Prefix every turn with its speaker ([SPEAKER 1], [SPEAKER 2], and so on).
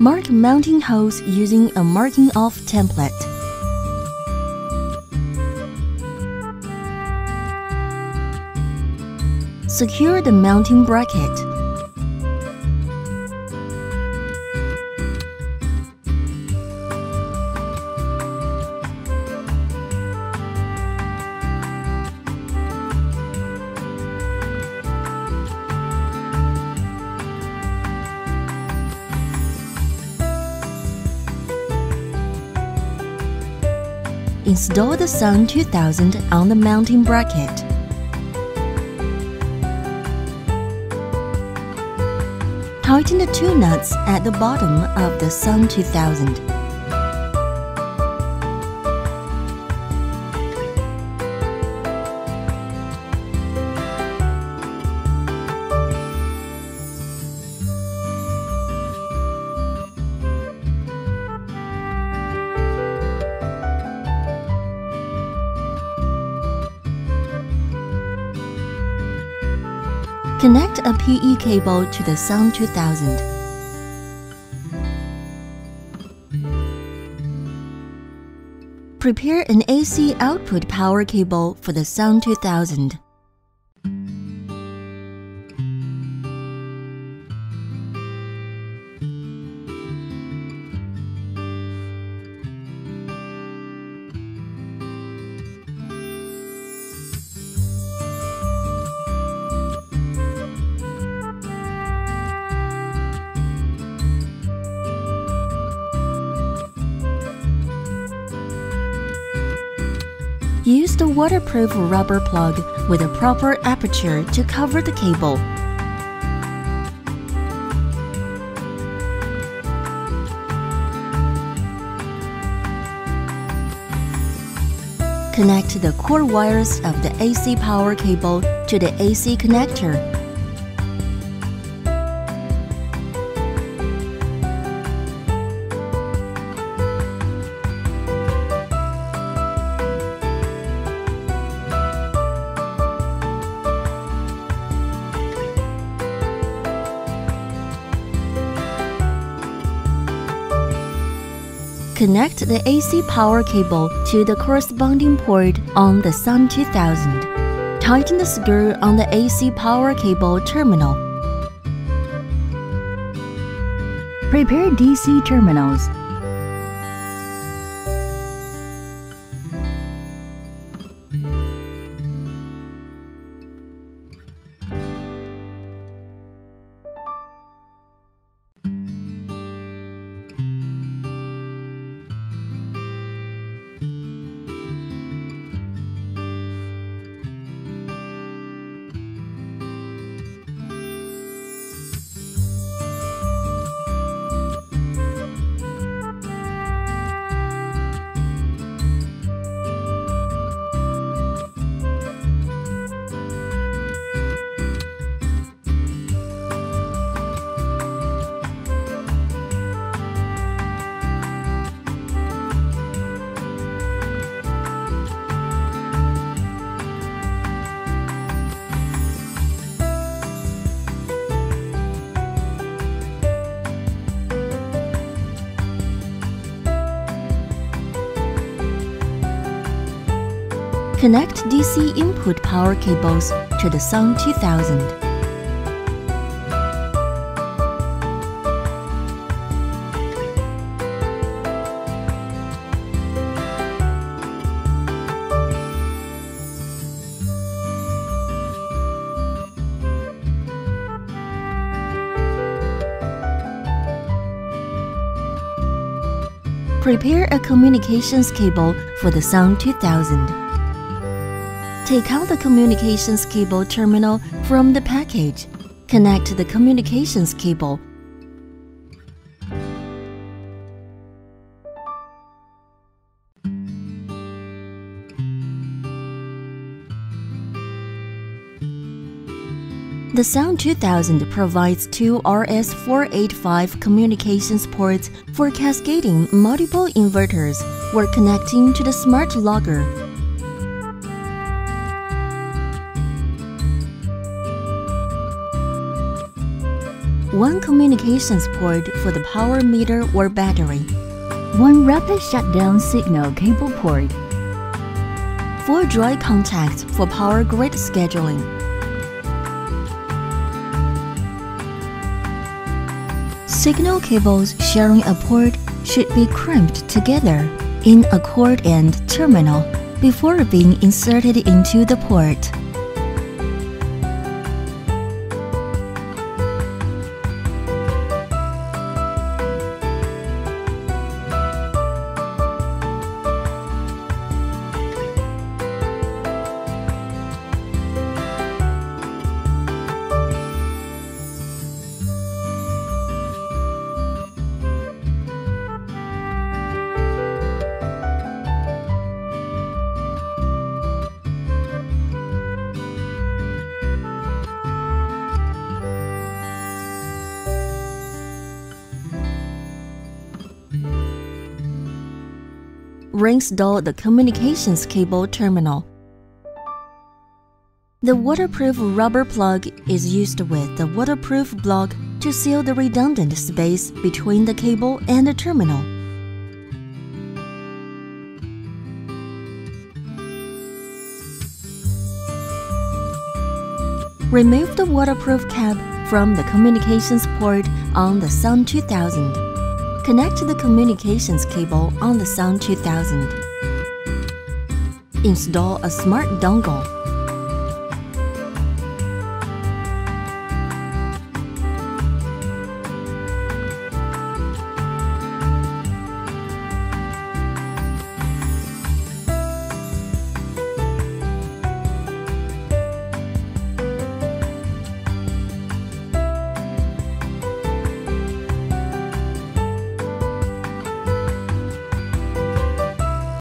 [SPEAKER 1] Mark mounting holes using a marking off template. Secure the mounting bracket. Install the Sun 2000 on the mounting bracket. Tighten the two nuts at the bottom of the Sun 2000. Connect a PE cable to the Sun 2000. Prepare an AC output power cable for the Sun 2000. Use the waterproof rubber plug with a proper aperture to cover the cable. Connect the core wires of the AC power cable to the AC connector. Connect the AC power cable to the corresponding port on the Sun 2000. Tighten the screw on the AC power cable terminal. Prepare DC terminals. Connect DC input power cables to the Sun 2000. Prepare a communications cable for the Sun 2000. Take out the communications cable terminal from the package. Connect the communications cable. The Sun 2000 provides two RS485 communications ports for cascading multiple inverters or connecting to the smart logger. One communications port for the power meter or battery,
[SPEAKER 2] one rapid shutdown signal cable port,
[SPEAKER 1] four dry contacts for power grid scheduling. Signal cables sharing a port should be crimped together in a cord end terminal before being inserted into the port. Reinstall the communications cable terminal. The waterproof rubber plug is used with the waterproof block to seal the redundant space between the cable and the terminal. Remove the waterproof cap from the communications port on the Sun 2000. Connect the communications cable on the Sun 2000. Install a smart dongle